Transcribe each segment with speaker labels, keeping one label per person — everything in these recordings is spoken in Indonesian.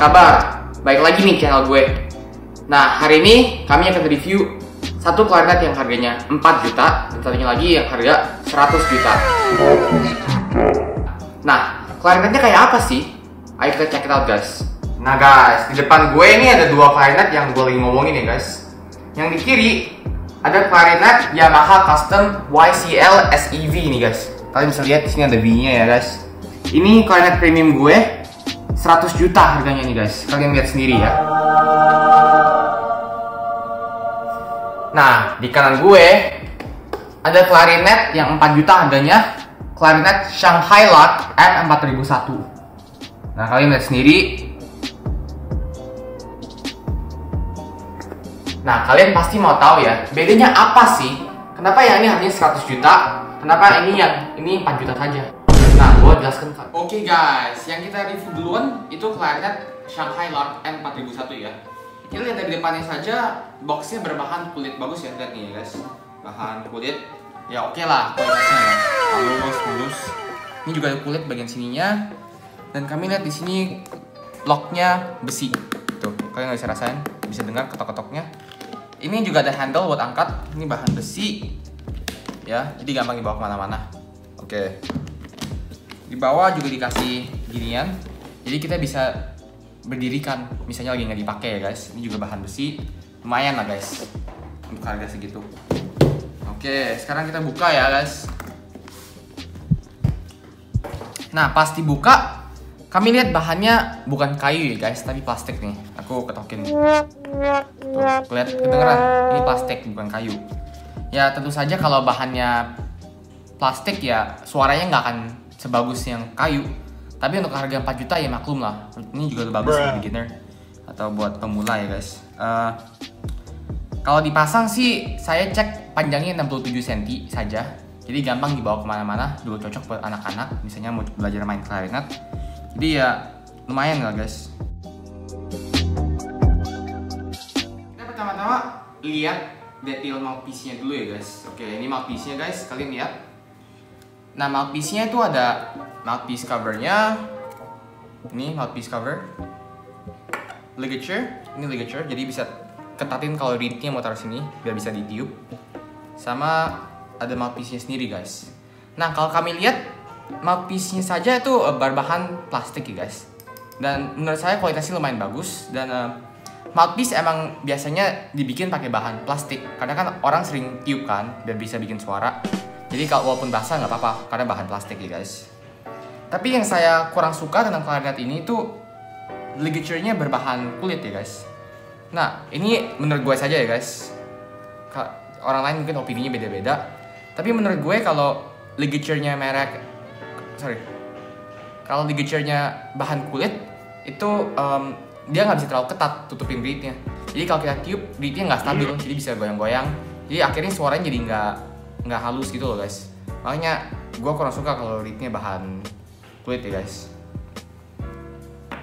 Speaker 1: kabar? Baik lagi nih channel gue. Nah, hari ini kami akan review satu klarinet yang harganya 4 juta dan satunya lagi yang harga 100 juta. Nah, klarinetnya kayak apa sih? Ayo kita check it out guys. Nah guys, di depan gue ini ada dua klarinet yang gue lagi ngomongin ya guys. Yang di kiri ada klarinet Yamaha Custom YCL SEV nih guys. Kalian bisa lihat di sini ada V-nya ya guys. Ini klarinet premium gue 100 juta harganya nih guys. Kalian lihat sendiri ya. Nah, di kanan gue ada klarinet yang 4 juta harganya. Klarinet Shanghai Lot M4001. Nah, kalian lihat sendiri. Nah, kalian pasti mau tahu ya, bedanya apa sih? Kenapa yang ini harganya 100 juta? Kenapa ini yang ini 4 juta saja? Gue jelaskan Oke okay guys, yang kita review duluan itu klarinet Shanghai Lot M4001 ya. Kita lihat dari depannya saja, boxnya berbahan kulit bagus ya, nih guys. Bahan kulit, ya oke okay lah kualitasnya ya. Halus, mulus. Ini juga kulit bagian sininya. Dan kami lihat di sini locknya besi. Tuh, kalian nggak bisa rasain, bisa dengar ketok-ketoknya. Ini juga ada handle buat angkat. Ini bahan besi, ya, jadi gampang dibawa ke mana-mana. Oke. Di bawah juga dikasih ginian, jadi kita bisa berdirikan. Misalnya lagi nggak dipakai ya guys. Ini juga bahan besi, lumayan lah guys untuk harga segitu. Oke, sekarang kita buka ya guys. Nah, pas dibuka, kami lihat bahannya bukan kayu ya guys, tapi plastik nih. Aku ketokin. Tuh, lihat kedengeran. Ini plastik bukan kayu. Ya tentu saja kalau bahannya plastik ya suaranya nggak akan sebagus yang kayu. Tapi untuk harga 4 juta ya maklum lah. Ini juga bagus buat beginner atau buat pemula ya guys. Uh, kalau dipasang sih saya cek panjangnya 67 cm saja. Jadi gampang dibawa ke mana-mana, juga cocok buat anak-anak, misalnya mau belajar main klarinet. Jadi ya lumayan lah guys. Kita pertama-tama lihat detail mouthpiece-nya dulu ya guys. Oke, ini mouthpiece-nya guys, kalian lihat. Nah mouthpiece-nya itu ada mouthpiece covernya. Ini mouthpiece cover. Ligature, ini ligature, jadi bisa ketatin kalau reednya mau taruh sini biar bisa ditiup. Sama ada mouthpiece-nya sendiri guys. Nah kalau kami lihat mouthpiece-nya saja itu uh, berbahan plastik ya guys. Dan menurut saya kualitasnya lumayan bagus dan uh, mouthpiece emang biasanya dibikin pakai bahan plastik karena kan orang sering tiup kan biar bisa bikin suara. Jadi kalau walaupun basah nggak apa-apa karena bahan plastik ya guys. Tapi yang saya kurang suka tentang klarinet ini itu ligature-nya berbahan kulit ya guys. Nah ini menurut gue saja ya guys. Orang lain mungkin opininya beda-beda tapi menurut gue kalau ligature-nya merek sorry kalau ligature-nya bahan kulit itu um, dia nggak bisa terlalu ketat tutupin reednya jadi kalau kita tiup reednya nggak stabil jadi bisa goyang-goyang jadi akhirnya suaranya jadi nggak nggak halus gitu loh guys. Makanya gue kurang suka kalau reednya bahan kulit ya guys.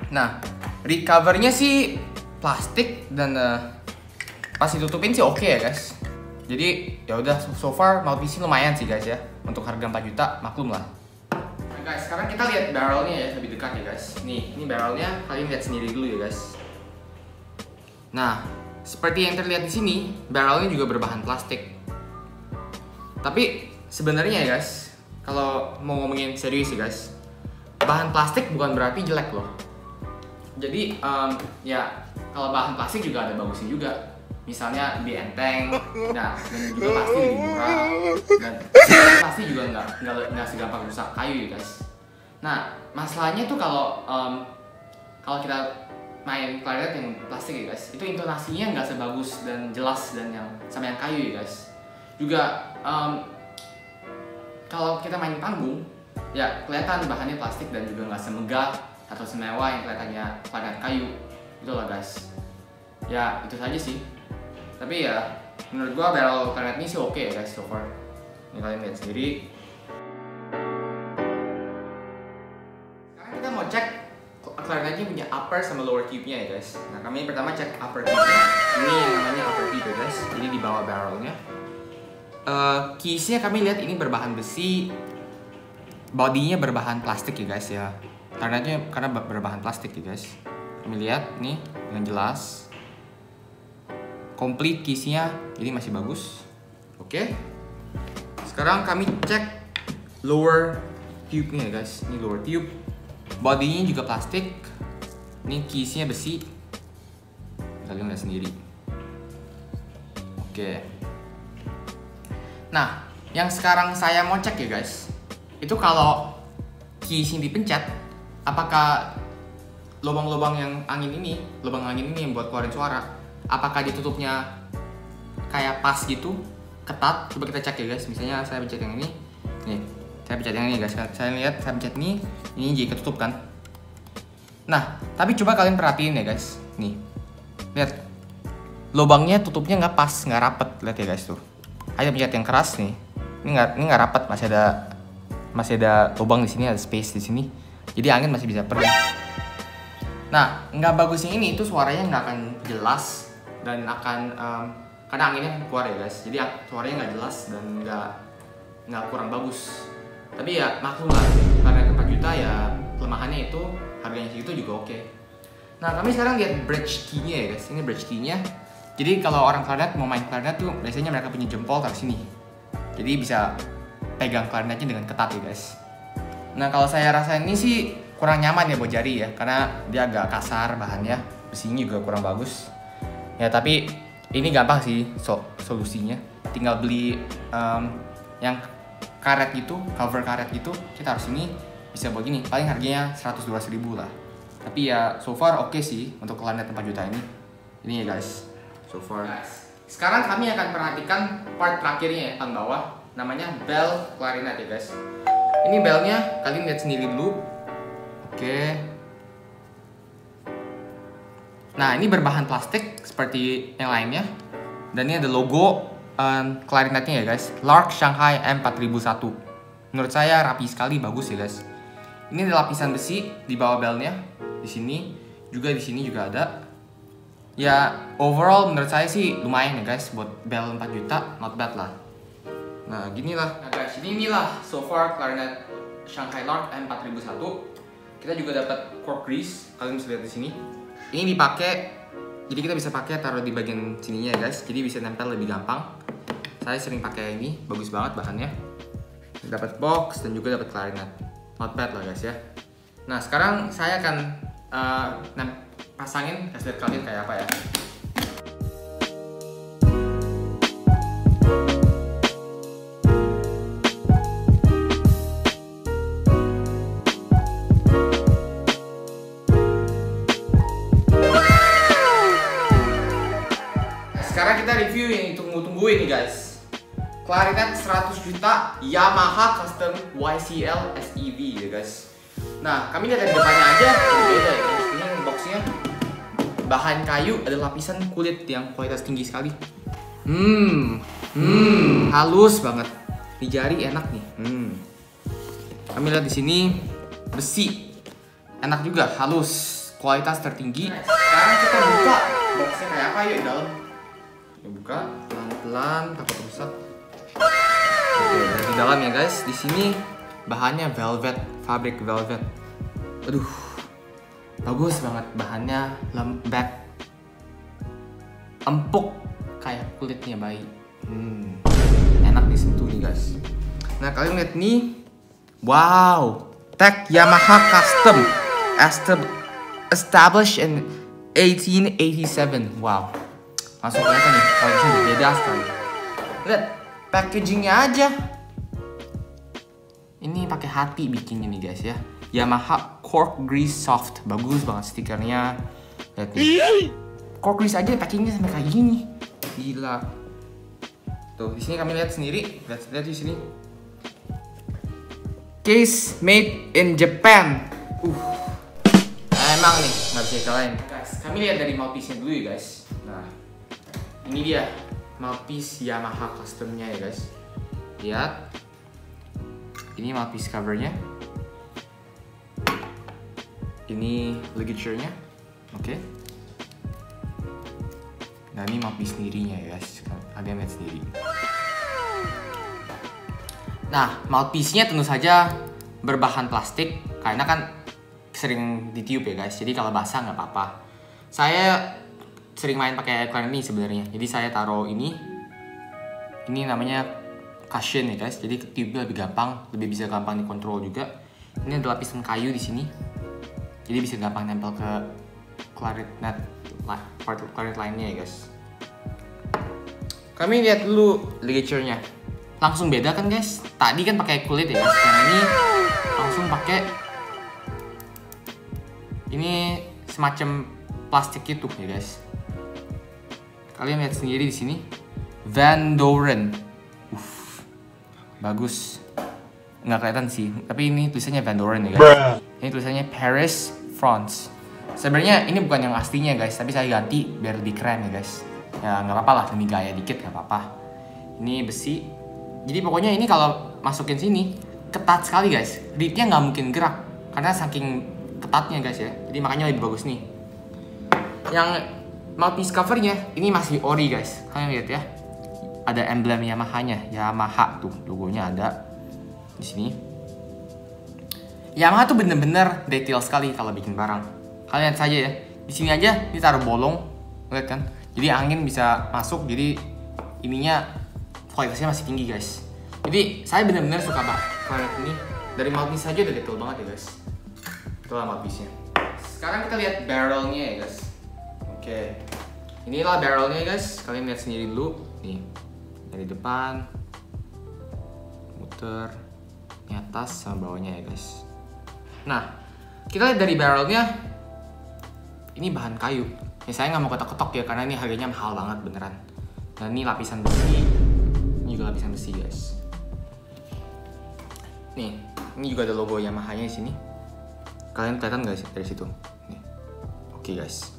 Speaker 1: Nah reed covernya sih plastik dan uh, pas ditutupin sih oke okay ya guys. Jadi ya udah so far mouthpiece lumayan sih guys ya. Untuk harga 4 juta maklum lah. Nah guys sekarang kita lihat barrelnya ya lebih dekat ya guys. Nih ini barrelnya kalian lihat sendiri dulu ya guys. Nah seperti yang terlihat di sini barrelnya juga berbahan plastik tapi sebenarnya ya guys kalau mau ngomongin serius ya guys bahan plastik bukan berarti jelek loh jadi um, ya kalau bahan plastik juga ada bagusnya juga misalnya lebih enteng, nah dan juga pasti lebih murah dan pasti juga nggak nggak nggak segampang rusak kayu ya guys. Nah masalahnya tuh kalau um, kalau kita main klarinet yang plastik ya guys, itu intonasinya nggak sebagus dan jelas dan yang sama yang kayu ya guys. Juga um, kalau kita main panggung, ya kelihatan bahannya plastik dan juga nggak semegah atau semewah yang kelihatannya klarinet kayu, itulah guys. Ya itu saja sih. Tapi ya menurut gua barrel klarinet ini sih oke okay ya guys so far. Ini kalian lihat sendiri. Sekarang kita mau cek klarinetnya punya upper sama lower tube-nya ya guys. Nah kami pertama cek upper tube-nya. Ini yang namanya upper tube ya guys. Jadi di bawah barrelnya uh, kami lihat ini berbahan besi. Bodinya berbahan plastik ya guys ya. Klarinetnya karena berbahan plastik ya guys. Kami lihat nih dengan jelas. Complete keysnya ini masih bagus. Oke. Sekarang kami cek lower tube nya ya guys. Ini lower tube. Bodinya juga plastik. Ini keysnya besi. Kalian lihat sendiri. Oke nah yang sekarang saya mau cek ya guys. Itu kalau keys ini dipencet apakah lubang-lubang yang angin ini lubang angin ini yang buat keluarin suara apakah ditutupnya kayak pas gitu ketat? Coba kita cek ya guys. Misalnya saya pencet yang ini. Nih saya pencet yang ini guys. Saya lihat saya pencet ini ini jadi ketutup kan? Nah tapi coba kalian perhatiin ya guys. Nih lihat. Lubangnya tutupnya nggak pas nggak rapet. Lihat ya guys tuh ayo pencet yang keras nih. Ini nggak ini nggak rapet masih ada masih ada lubang di sini ada space di sini. Jadi angin masih bisa pergi. Nah nggak bagusnya ini itu suaranya nggak akan jelas dan akan um, karena anginnya keluar ya guys. Jadi suaranya nggak jelas dan nggak nggak kurang bagus. Tapi ya maklum lah. Karena 4 juta ya kelemahannya itu harganya segitu juga oke. Nah kami sekarang lihat bridge key-nya ya guys. Ini bridge key-nya jadi kalau orang klarinet mau main klarinet tuh biasanya mereka punya jempol taruh sini. Jadi bisa pegang klarinetnya dengan ketat ya guys. Nah kalau saya rasa ini sih kurang nyaman ya buat jari ya karena dia agak kasar bahannya besinya juga kurang bagus. Ya tapi ini gampang sih so solusinya. Tinggal beli um, yang karet gitu cover karet gitu kita harus ini bisa begini paling harganya 112 ribu lah. Tapi ya so far oke okay sih untuk klarinet 4 juta ini. Ini ya guys so far sekarang kami akan perhatikan part terakhirnya ya tang bawah namanya bell clarinet ya guys ini bellnya kalian lihat sendiri dulu Oke. Nah, ini berbahan plastik seperti yang lainnya. Dan ini ada logo um, klarinetnya ya guys. Lark Shanghai M4001. Menurut saya rapi sekali, bagus ya guys. Ini ada lapisan besi di bawah belnya. Di sini juga di sini juga ada. Ya, overall menurut saya sih lumayan ya guys buat bell 4 juta, not bad lah. Nah, gini lah. Nah guys, ini inilah so far clarinet Shanghai Lark M4001 kita juga dapat cork grease kalian bisa lihat di sini. Ini dipakai jadi kita bisa pakai taruh di bagian sininya ya guys jadi bisa nempel lebih gampang. Saya sering pakai ini bagus banget bahannya. Dapat box dan juga dapat clarinet. Not bad lah guys ya. Nah sekarang saya akan uh, pasangin kasih kalian kayak apa ya? Review yang tunggu-tungguin nih guys. Clarinet 100 juta Yamaha Custom YCL SEV ya guys. Nah kami lihat dari depannya aja. Ya Ini boxnya bahan kayu ada lapisan kulit yang kualitas tinggi sekali. Hmm, hmm, halus banget. Di jari enak nih. Hmm. Kami lihat di sini besi. Enak juga halus. Kualitas tertinggi. Sekarang kita buka boxnya kayak apa yuk dalam kita buka pelan-pelan takut rusak. Oke dari dalam ya guys. Di sini bahannya velvet fabric velvet. Aduh bagus banget bahannya lembek empuk kayak kulitnya bayi. Hmm, enak disentuh nih guys. Nah kalian lihat nih. Wow. Tag Yamaha custom established in 1887 wow. Langsung kelihatan nih kalau beda sekali. Lihat packagingnya aja. Ini pakai hati bikinnya nih guys ya Yamaha cork grease soft. Bagus banget stikernya. Lihat nih. Cork grease aja packagingnya sampai kayak gini. Gila. Tuh di sini kami lihat sendiri. Lihat lihat di sini. Case made in Japan. Uh. Emang nih nggak bisa kalahin guys kami lihat dari mouthpiece-nya dulu ya guys. Nah ini dia. Mouthpiece Yamaha customnya ya guys. Lihat. Ini mouthpiece covernya ini ligature-nya oke okay. nah ini mouthpiece sendirinya ya guys kalian lihat sendiri nah mouthpiece-nya tentu saja berbahan plastik karena kan sering ditiup ya guys. Jadi kalau basah nggak apa-apa. Saya sering main pakai clarinet ini sebenarnya. Jadi saya taruh ini. Ini namanya cushion ya guys. Jadi tiupnya lebih gampang, lebih bisa gampang dikontrol juga. Ini ada lapisan kayu di sini. Jadi bisa gampang nempel ke clarinet part clarinet lainnya ya guys. Kami lihat dulu ligature-nya. Langsung beda kan guys? Tadi kan pakai kulit ya guys. Yang ini langsung pakai ini semacam plastik itu ya guys. Kalian lihat sendiri di sini. Van Doren. Uff. Bagus. Nggak kelihatan sih, tapi ini tulisannya Van Doren ya guys. Ini tulisannya Paris, France. Sebenarnya ini bukan yang aslinya guys, tapi saya ganti biar lebih keren ya guys. Ya nggak apa-apa lah demi gaya dikit nggak apa-apa. Ini besi. Jadi pokoknya ini kalau masukin sini ketat sekali guys. Gripnya nggak mungkin gerak karena saking ketatnya guys ya. Jadi makanya lebih bagus nih. Yang mouthpiece covernya ini masih ori guys. Kalian lihat ya. Ada emblem Yamaha-nya. Yamaha tuh logonya ada di sini Yamaha tuh bener-bener detail sekali kalau bikin barang. Kalian lihat saja ya. Di sini aja ditaruh bolong lihat kan? Jadi angin bisa masuk jadi ininya kualitasnya masih tinggi guys. Jadi saya benar-benar suka banget ini. Dari mouthpiece saja udah detail banget ya guys. Itulah mouthpiece nya sekarang kita lihat barrelnya ya guys. Oke. Inilah barrelnya ya guys. Kalian lihat sendiri dulu. Nih. Dari depan muter ini atas sama bawahnya ya guys nah kita lihat dari barrelnya ini bahan kayu. Ya saya nggak mau ketok-ketok ya karena ini harganya mahal banget beneran. Dan ini lapisan besi. Ini juga lapisan besi guys. Nih ini juga ada logo Yamaha nya di sini. Kalian kelihatan guys dari situ? Nih. Oke guys.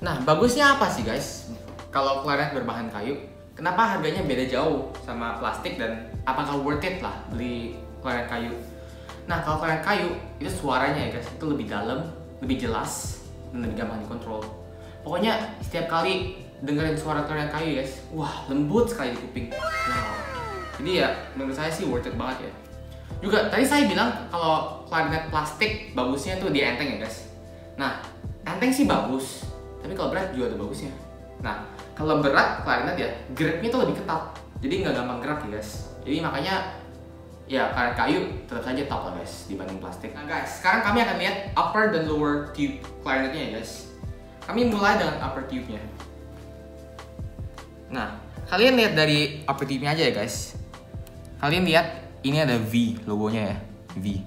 Speaker 1: Nah bagusnya apa sih guys? Kalau clarinet berbahan kayu kenapa harganya beda jauh sama plastik dan apakah worth it lah beli clarinet kayu nah kalau clarinet kayu itu suaranya ya guys itu lebih dalam lebih jelas dan lebih gampang dikontrol. Pokoknya setiap kali dengerin suara klarinet kayu guys, wah lembut sekali di kuping. Wow. Jadi ya menurut saya sih worth it banget ya. Juga tadi saya bilang kalau klarinet plastik bagusnya tuh di enteng ya guys. Nah enteng sih bagus, tapi kalau berat juga ada bagusnya. Nah kalau berat klarinet ya gripnya tuh lebih ketat, jadi nggak gampang gerak ya guys. Jadi makanya ya karet kayu tetap saja top lah guys dibanding plastik. Nah guys, sekarang kami akan lihat upper dan lower tube clarinetnya ya guys. Kami mulai dengan upper tube-nya. Nah, kalian lihat dari upper tube-nya aja ya guys. Kalian lihat ini ada V logonya ya, V.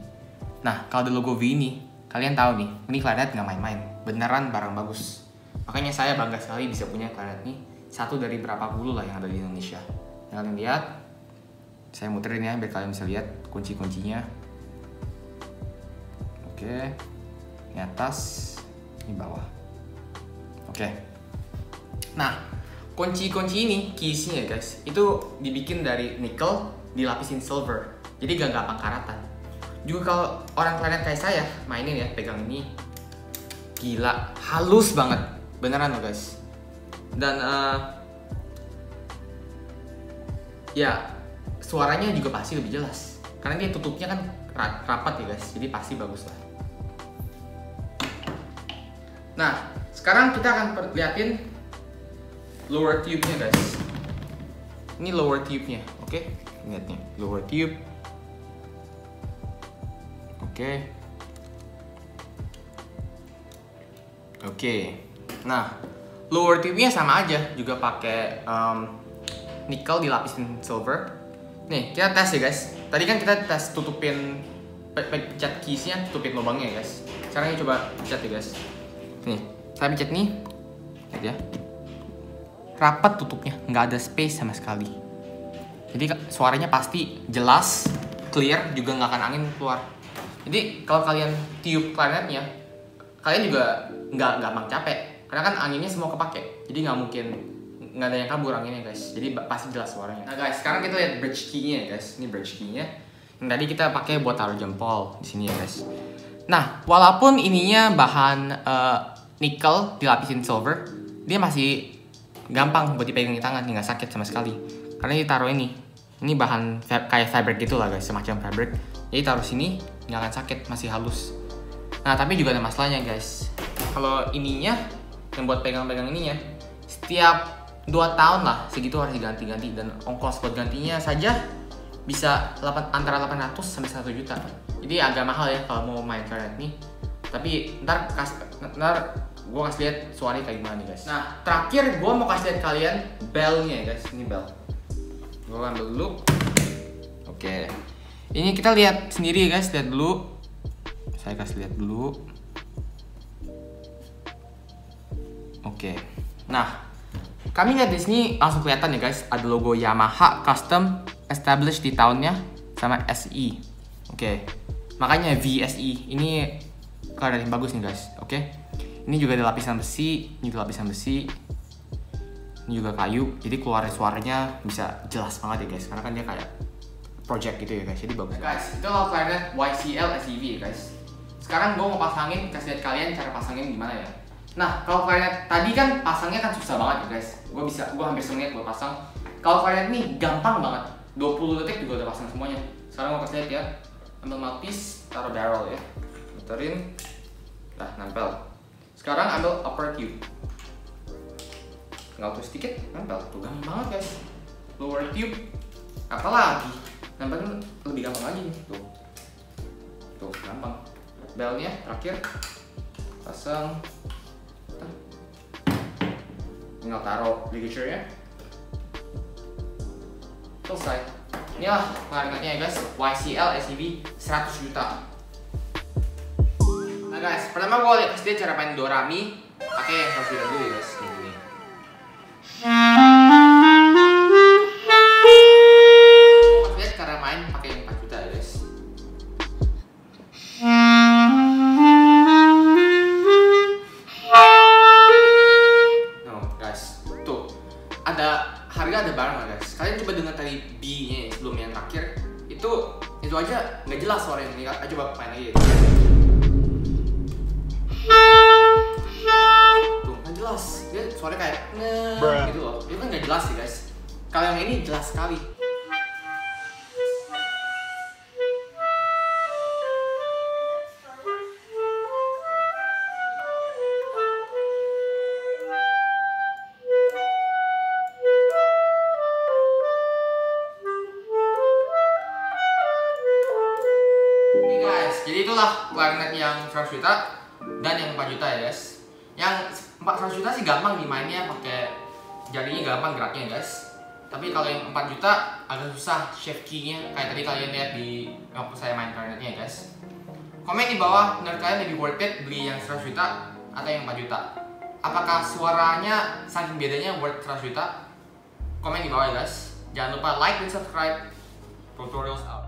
Speaker 1: Nah, kalau ada logo V ini, kalian tahu nih, ini clarinet nggak main-main, beneran barang bagus. Makanya saya bangga sekali bisa punya clarinet ini, satu dari berapa puluh lah yang ada di Indonesia. Kalian lihat, saya muterin ya biar kalian bisa lihat kunci-kuncinya. Oke. Ini atas ini bawah. Oke. Nah kunci-kunci ini keysnya ya guys itu dibikin dari nickel dilapisin silver. Jadi gak gampang karatan. Juga kalau orang klarinet kayak saya mainin ya pegang ini. Gila halus banget. Beneran loh guys. Dan uh, ya suaranya juga pasti lebih jelas karena dia tutupnya kan rapat ya guys jadi pasti bagus lah nah sekarang kita akan liatin lower tube nya guys ini lower tube nya oke okay? lihat nih lower tube oke okay. oke okay. nah lower tube nya sama aja juga pakai um, nickel dilapisin silver Nih, kita tes ya guys. Tadi kan kita tes tutupin pencet keysnya, tutupin lubangnya ya guys. Sekarang kita coba pencet ya guys. Nih, saya pencet nih. Lihat ya. Rapat tutupnya, nggak ada space sama sekali. Jadi suaranya pasti jelas, clear, juga nggak akan angin keluar. Jadi kalau kalian tiup klarinetnya, kalian juga nggak gampang capek. Karena kan anginnya semua kepake. Jadi nggak mungkin nggak ada yang kabur anginnya guys. Jadi pasti jelas suaranya. Nah guys sekarang kita lihat bridge key nya ya guys. Ini bridge key nya yang tadi kita pakai buat taruh jempol di sini ya guys. Nah walaupun ininya bahan uh, nickel dilapisin silver dia masih gampang buat dipegang di tangan nggak sakit sama sekali. Karena ditaruh ini. Ini bahan kayak fabric gitu lah guys semacam fabric. Jadi taruh sini nggak akan sakit masih halus. Nah, tapi juga ada masalahnya, guys. Kalau ininya yang buat pegang-pegang ininya setiap 2 tahun lah segitu harus diganti-ganti dan ongkos buat gantinya saja bisa 8, antara 800 sampai 1 juta. Jadi agak mahal ya kalau mau main karet nih. Tapi ntar kas, ntar gue kasih lihat suaranya kayak gimana nih guys. Nah terakhir gue mau kasih lihat kalian belnya ya guys. Ini bel. Gue ambil dulu. Oke. Ini kita lihat sendiri ya guys. Lihat dulu. Saya kasih lihat dulu. Oke. Nah, kami lihat di sini langsung kelihatan ya guys, ada logo Yamaha Custom established di tahunnya sama SE. Oke. Makanya VSE ini kalian yang bagus nih guys. Oke. Ini juga ada lapisan besi, ini juga lapisan besi. Ini juga kayu, jadi keluar suaranya bisa jelas banget ya guys, karena kan dia kayak project gitu ya guys, jadi bagus. Guys, itu kalau kalian YCL SEV ya guys. Sekarang gue mau pasangin, kasih lihat kalian cara pasangin gimana ya. Nah, kalau kalian tadi kan pasangnya kan susah banget ya guys. Gue bisa, gue hampir semenit buat pasang. Kalau kalian nih gampang banget, 20 detik juga udah pasang semuanya. Sekarang mau kasih lihat ya. Ambil mouthpiece, taruh barrel ya. Muterin, nah nempel. Sekarang ambil upper tube. Tinggal tuh sedikit, nempel. Tuh gampang banget guys. Lower tube, apalagi nempel lebih gampang lagi nih. Tuh, tuh gampang. Belnya terakhir pasang. Tinggal taruh ligature-nya. Selesai. Inilah harganya ya guys, YCL SUV 100 juta guys, pertama gue lihat dia cara main Dorami pakai yang harus dulu ya guys, clarinet yang 100 juta dan yang 4 juta ya guys. Yang 400 juta sih gampang dimainnya pakai jadinya gampang geraknya guys. Tapi kalau yang 4 juta agak susah shift key-nya. Kayak tadi kalian lihat di waktu saya main klarinetnya ya guys. Komen di bawah menurut kalian lebih worth it beli yang 100 juta atau yang 4 juta? Apakah suaranya saking bedanya worth 100 juta? Komen di bawah ya guys. Jangan lupa like dan subscribe. Tutorials out